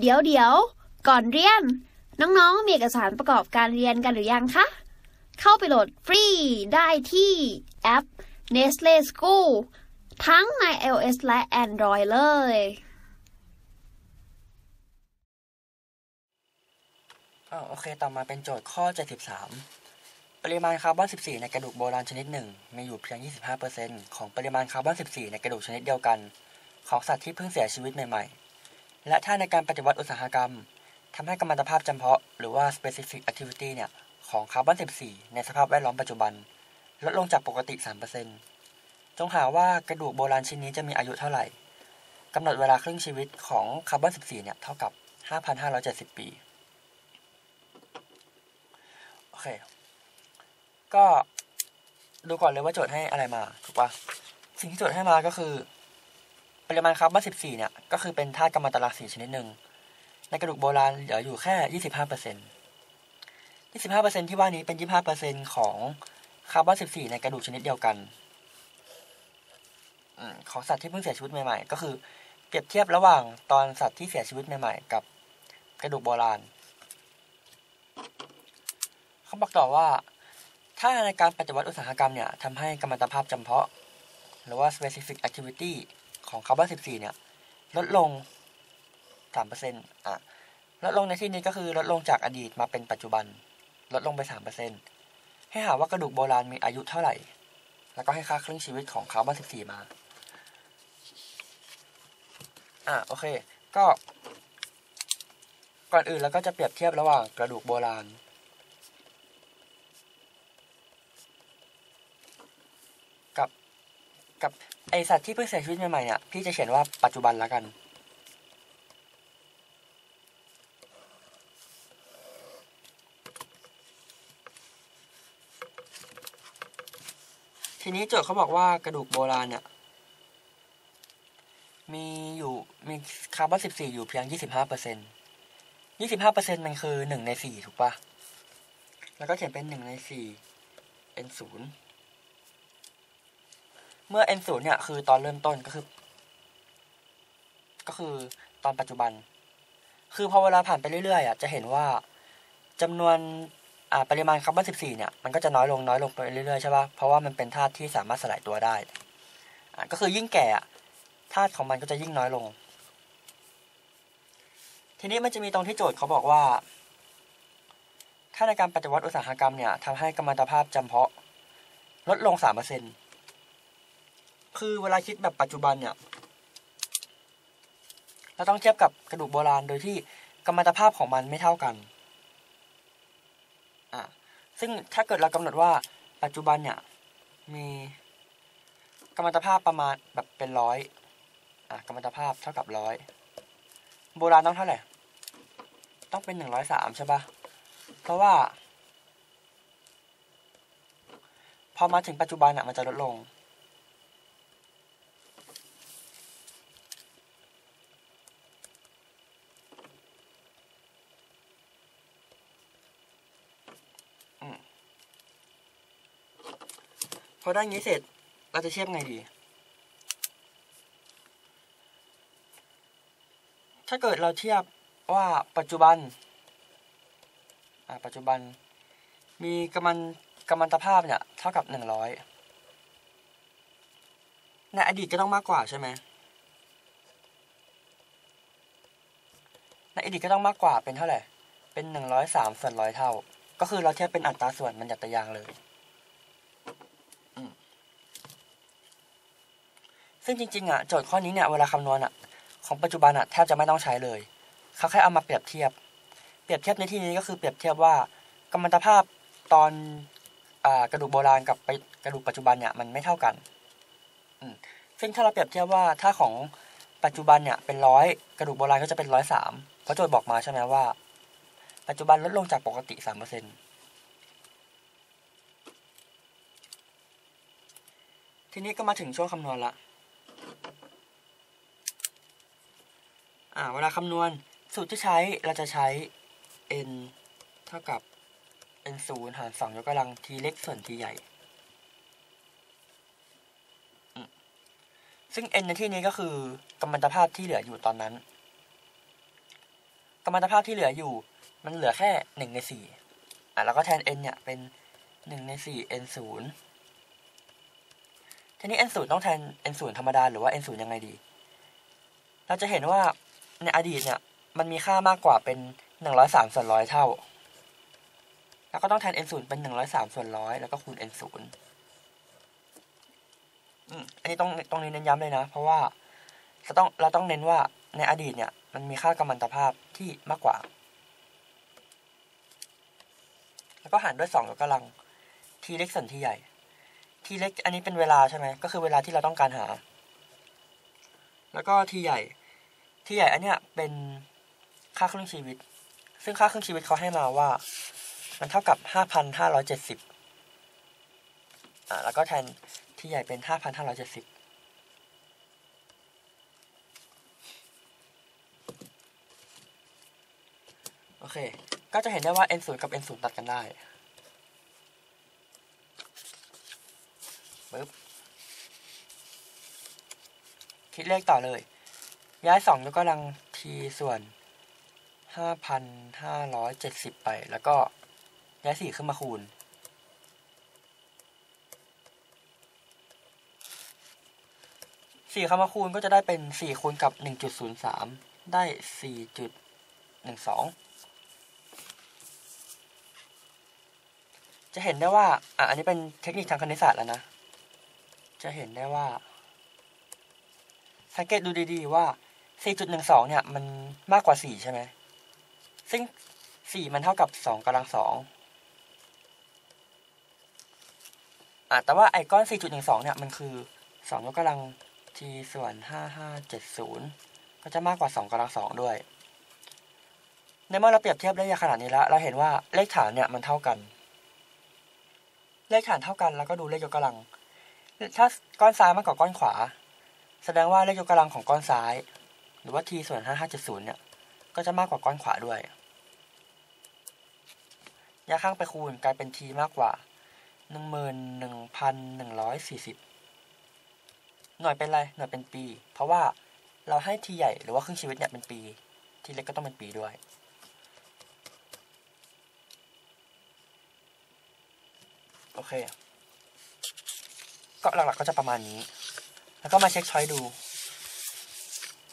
เดี๋ยวเดี๋ยวก่อนเรียน น้องๆ มีเอกสารประกอบการเรียนกันหรือยังคะ เข้าไปโหลดฟรีได้ที่แอป Nestle School ทั้งใน iOS และ Android เลยอ๋อโอเค ต่อมาเป็นโจทย์ข้อ 73 ปริมาณคาร์บอน 14 ในกระดูกโบราณชนิดหนึ่ง มีอยู่เพียง 25%ของปริมาณคาร์บอน 14 ในกระดูกชนิดเดียวกัน ของสัตว์ที่เพิ่งเสียชีวิตใหม่ๆ และถ้าในการปฏิวัติอุตสาหกรรมทำให้กัมมันตภาพจำเพาะ หรือว่า specific activity เนี่ย ของคาร์บอน 14 ในสภาพแวดล้อมปัจจุบัน ลดลงจากปกติ 3%จงหาว่ากระดูกโบราณชิ้นนี้จะมีอายุเท่าไหร่กำหนดเวลาครึ่งชีวิตของคาร์บอน 14 เนี่ย เท่ากับ 5,570 ปี โอเค ก็ดูก่อนเลยว่าโจทย์ให้อะไรมา ถูกปะสิ่งที่โจทย์ให้มาก็คือ ปริมาณคาร์บอน14เนี่ยก็คือเป็นธาตุกัมมันตรังสีชนิดหนึ่งในกระดูกโบราณเหลืออยู่แค่ 25เปอร์เซ็นต์25เปอร์เซ็นที่ว่านี้เป็น 25เปอร์เซ็นของคาร์บอน14 ในกระดูกชนิดเดียวกันอของสัตว์ที่เพิ่งเสียชีวิตใหม่ๆ ก็คือเปรียบเทียบระหว่างตอนสัตว์ที่เสียชีวิตใหม่ๆ กับกระดูกโบราณ เขาบอกต่อว่า ถ้าในการปฏิวัติอุตสาหกรรมเนี่ยทำให้กัมมันตภาพจำเพาะ หรือว่า specific activity ของคาร์บอน14 เนี่ย ลดลง 3%อะ ลดลงในที่นี้ก็คือลดลงจากอดีตมาเป็นปัจจุบัน ลดลงไป 3%ให้หาว่ากระดูกโบราณมีอายุเท่าไหร่ แล้วก็ให้ค่าครึ่งชีวิตของคาร์บอน14 มา อะ โอเค ก็ ก่อนอื่นเราก็จะเปรียบเทียบระหว่างกระดูกโบราณกับกับ อสัตว์ที่เพิ่งเสียชีวิตใหม่ๆเนี่ยพี่จะเขียนว่าปัจจุบันแล้วกัน ทีนี้โจทย์เขาบอกว่ากระดูกโบราณเนี่ยมีอยู่มีคาร์บอนสิบสี่อยู่เพียงยี่สิบห้าเปอร์เซ็นยี่สิบห้าเปอร์เซ็นมันคือหนึ่งในสี่ถูกปะแล้วก็เขียนเป็นหนึ่งในสี่ n ศูนย์ เมื่อ n ศูนย์เนี่ยคือตอนเริ่มต้นก็คือ ก็คือตอนปัจจุบัน คือพอเวลาผ่านไปเรื่อยๆอะจะเห็นว่าจำนวนอ่าปริมาณคาร์บอน14เนี่ยมันก็จะน้อยลงน้อยลงไปเรื่อยๆใช่ป่ะเพราะว่ามันเป็นธาตุที่สามารถสลายตัวได้อ่าก็คือยิ่งแก่อะธาตุของมันก็จะยิ่งน้อยลง ทีนี้มันจะมีตรงที่โจทย์เขาบอกว่าถ้าในการปฏิวัติอุตสาหกรรมเนี่ยทำให้กัมมันตภาพจำเพาะ ลดลง3% คือเวลาคิดแบบปัจจุบันเนี่ยเราต้องเทียบกับกระดูกโบราณโดยที่กัมมันตภาพของมันไม่เท่ากันอะซึ่งถ้าเกิดเรากำหนดว่าปัจจุบันเนี่ยมีกัมมันตภาพประมาณแบบเป็นร้อยอะกัมมันตภาพเท่ากับร้อยโบราณต้องเท่าไหร่ต้องเป็นหนึ่งร้อยสามใช่ปะเพราะว่า พอมาถึงปัจจุบันอะมันจะลดลง อได้งี้เสร็จเราจะเทียบไงดี ถ้าเกิดเราเทียบว่าปัจจุบันอ่าปัจจุบัน มีกัมมันกัมมันตภาพเนี่ยเท่ากับหนึ่งร้อยในอดีตก็ต้องมากกว่าใช่ไหมในอดีตก็ต้องมากกว่าเป็นเท่าไหร่ เป็นหนึ่งร้อยสามส่วนร้อยเท่า ก็คือเราเทียบเป็นอัตราส่วนมันหยัดตะยางเลย ซึ่งจริงๆอะโจทย์ข้อนี้เนี่ยเวลาคำนวณอะของปัจจุบันอะแทบจะไม่ต้องใช้เลย เขาแค่เอามาเปรียบเทียบ เปรียบเทียบในที่นี้ก็คือเปรียบเทียบว่ากัมมันตภาพตอนอกระดูกโบราณกับไปกระดูกปัจจุบันเนี่ยมันไม่เท่ากันซึ่งถ้าเราเปรียบเทียบว่าถ้าของปัจจุบันเนี่ยเป็นร้อยกระดูกโบราณก็จะเป็นร้อยสามเพราะโจทย์บอกมาใช่ไหมว่า ปัจจุบันลดลงจากปกติสามเปอร์เซ็นทีนี้ก็มาถึงช่วงคำนวณละ อ่าเวลาคำนวณสูตรที่ใช้เราจะใช้ n เท่ากับ n ศูนย์หารสองยกกำลัง t เล็กส่วน t ใหญ่ ซึ่ง n ในที่นี้ก็คือกัมมันตภาพที่เหลืออยู่ตอนนั้นกัมมันตภาพที่เหลืออยู่ มันเหลือแค่หนึ่งในสี่อะแล้วก็แทน n เนี่ยเป็นหนึ่งในสี่ n ศูนย์ทีนี้ n ศูนย์ต้องแทน n ศูนย์ธรรมดาหรือว่า n ศูนย์ยังไงดี เราจะเห็นว่า ในอดีตเนี่ยมันมีค่ามากกว่าเป็นหนึ่งร้อยสามส่วนร้อยเท่า แล้วก็ต้องแทน n ศูนย์เป็นหนึ่งร้อยสามส่วนร้อยแล้วก็คูณ n ศูนย์อันนี้ต้องตรงนี้เน้นย้ำเลยนะ เพราะว่าเราต้องเราต้องเน้นว่าในอดีตเนี่ย มันมีค่ากัมมันตภาพที่มากกว่า แล้วก็หารด้วยสองยกกำลังทีเล็กส่วนทีใหญ่ ทีเล็กอันนี้เป็นเวลาใช่ไหมก็คือเวลาที่เราต้องการหา แล้วก็ทีใหญ่ ที่ใหญ่อันเนี้ยเป็นค่าครึ่งชีวิต ซึ่งค่าครึ่งชีวิตเขาให้มาว่า มันเท่ากับห้าพันห้าร้อยเจ็ดสิบอ่าแล้วก็แทนที่ใหญ่เป็นห้าพันห้าร้อยเจ็ดสิบโอเค ก็จะเห็นได้ว่า n 0กับ n 0ตัดกันได้ปึ๊บคิดเลขต่อเลย ย้ายสองยกกำลัง t ส่วนห้าพันห้าร้อยเจ็ดสิบไป แล้วก็ย้ายสี่ขึ้นมาคูณ สี่คำมาคูณก็จะได้เป็นสี่คูณกับหนึ่งจุดศูนย์สามได้สี่จุดหนึ่งสองจะเห็นได้ว่า อะ อันนี้เป็นเทคนิคทางคณิตศาสตร์แล้วนะ จะเห็นได้ว่า สังเกตดูดีๆว่า 4.12 เนี่ย มันมากกว่า 4 ใช่ไหม ซึ่ง 4 มันเท่ากับ 2กำลัง2อะแต่ว่าไอ้ก้อน 4.12 เนี่ย มันคือ 2 ยกกำลัง t ส่วน 5570 ก็จะมากกว่า 2กำลัง2ด้วย ในเมื่อเราเปรียบเทียบได้ยาขนาดนี้แล้ว เราเห็นว่าเลขฐานเนี่ยมันเท่ากัน เลขฐานเท่ากันแล้วก็ดูเลขยกกำลัง ถ้าก้อนซ้ายมากกว่าก้อนขวา แสดงว่าเลขยกกำลังของก้อนซ้าย รือว่า t ส่วน5570 เนี่ย ก็จะมากกว่าก้อนขวาด้วยย้ายข้างไปคูณกลายเป็น t มากกว่า 11,140 หน่วยเป็นอะไร หน่วยเป็นปี เพราะว่าเราให้ t ใหญ่หรือว่าครึ่งชีวิตเนี่ยเป็นปี t เล็กก็ต้องเป็นปีด้วยโอเค ก็หลักๆก็จะประมาณนี้ แล้วก็มาเช็คช้อยดู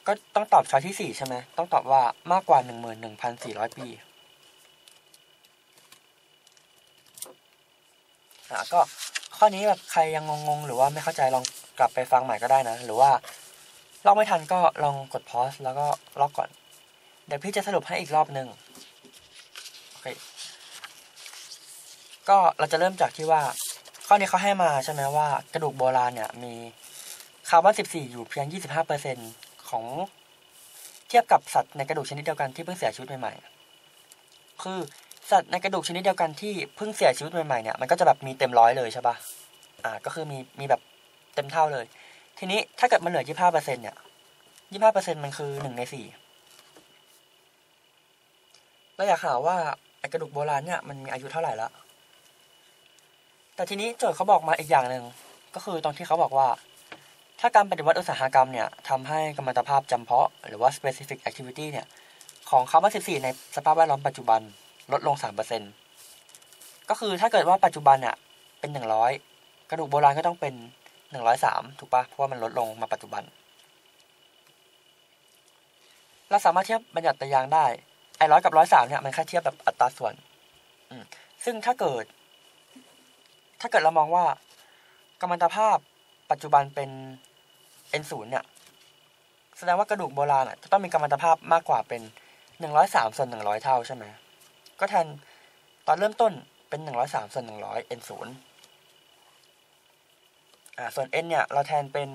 ก็ต้องตอบช้อยที่สี่ใช่ไหมต้องตอบว่ามากกว่าหนึ่งหมื่นหนึ่งพันสี่ร้อยปีอะก็ข้อนี้แบบใครยังงงๆ หรือว่าไม่เข้าใจลองกลับไปฟังใหม่ก็ได้นะ หรือว่าลอกไม่ทันก็ลองกดพอสแล้วก็ลอกก่อน เดี๋ยวพี่จะสรุปให้อีกรอบหนึ่งโอเคก็เราจะเริ่มจากที่ว่า ข้อนี้เขาให้มาใช่ไหมว่ากระดูกโบราณเนี่ยมีคาร์บอน14 อยู่เพียง 25% ของเทียบกับสัตว์ในกระดูกชนิดเดียวกันที่เพิ่งเสียชีวิตใหม่ๆ คือสัตว์ในกระดูกชนิดเดียวกันที่เพิ่งเสียชีวิตใหม่ๆเนี่ยมันก็จะแบบมีเต็มร้อยเลยใช่ปะอ่า ก็คือมีมีแบบเต็มเท่าเลย ทีนี้ถ้าเกิดมันเหลือ25%เปอร์เซ็นเนี่ย25%มันคือหนึ่งในสี่เราอยากหาว่าไอกระดูกโบราณเนี่ยมันมีอายุเท่าไหร่ละแต่ทีนี้โจทย์เขาบอกมาอีกอย่างหนึ่งก็คือตอนที่เขาบอกว่า ถ้าการปฏิวัติอุตสาหกรรมเนี่ยทำให้กัมมันตภาพจำเพาะ หรือว่า specific activity เนี่ยของคาร์บอน14 ในสภาพแวดล้อมปัจจุบันลดลง 3%ก็คือถ้าเกิดว่าปัจจุบันเนี่ยเป็น 100 กระดูกโบราณก็ต้องเป็น 103 ถูกปะเพราะว่ามันลดลงมาปัจจุบัน เราสามารถเทียบบัญญัติตารางได้ไอ้ร้อยกับร้อยสามเนี่ยมันแค่เทียบแบบอัตราส่วน ซึ่งถ้าเกิด ถ้าเกิดเรามองว่า กัมมันตภาพปัจจุบันเป็น n ศูนย์เนี่ย แสดงว่ากระดูกโบราณอะจะต้องมีกัมมันตภาพมากกว่าเป็นหนึ่งร้อยสามส่วนหนึ่งร้อยเท่าใช่ไหมก็แทนตอนเริ่มต้นเป็นหนึ่งร้อยสามส่วนหนึ่งร้อย n ศูนย์อ่าส่วน n เนี่ย เราแทนเป็น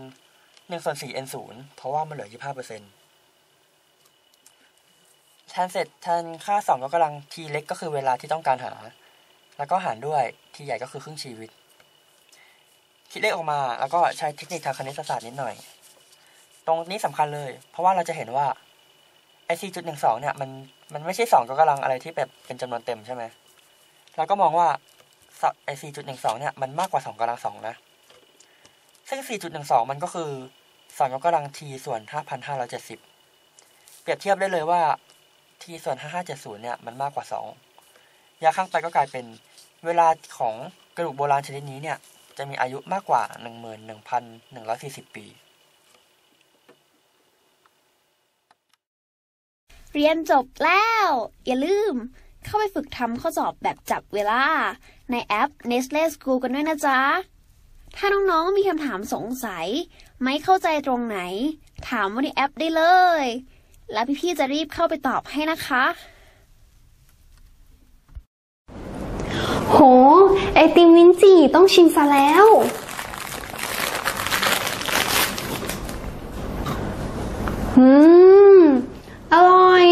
หนึ่งส่วนสี่ n ศูนย์เพราะว่ามันเหลือยี่ห้าเปอร์เซ็นต์แทนเสร็จแทนค่าสองก็กำลัง t เล็กก็คือเวลาที่ต้องการหา แล้วก็หารด้วย t ใหญ่ก็คือครึ่งชีวิต คิดเลขออกมา แล้วก็ใช้เทคนิคทางคณิตศาสตร์นิดหน่อย ตรงนี้สำคัญเลย เพราะว่าเราจะเห็นว่าไอซีจุดหนึ่งสองเนี่ยมันมันไม่ใช่สองยกกำลังอะไรที่แบบเป็นจำนวนเต็มใช่ไหมเราก็มองว่าไอซีจุดหนึ่งสองเนี่ยมันมากกว่าสองกำลังสองนะ ซึ่งสี่จุดหนึ่งสองมันก็คือสองยกกำลังทีส่วนห้าพันห้าร้อยเจ็ดสิบเปรียบเทียบได้เลยว่า t ส่วน5570เจ็ดศูนย์เนี่ยมันมากกว่า2ยาข้างไปก็กลายเป็นเวลาของกระดูกโบราณชนิดนี้เนี่ย จะมีอายุมากกว่า 11,140 ปี เรียนจบแล้ว อย่าลืม เข้าไปฝึกทำข้อสอบแบบจับเวลา ในแอป Nestle School กันด้วยนะจ๊ะ ถ้าน้องๆมีคำถามสงสัย ไม่เข้าใจตรงไหน ถามว่าในแอปได้เลย แล้วพี่ๆจะรีบเข้าไปตอบให้นะคะ โห ไอติมวินจีต้องชิมซะแล้ว อืม อร่อย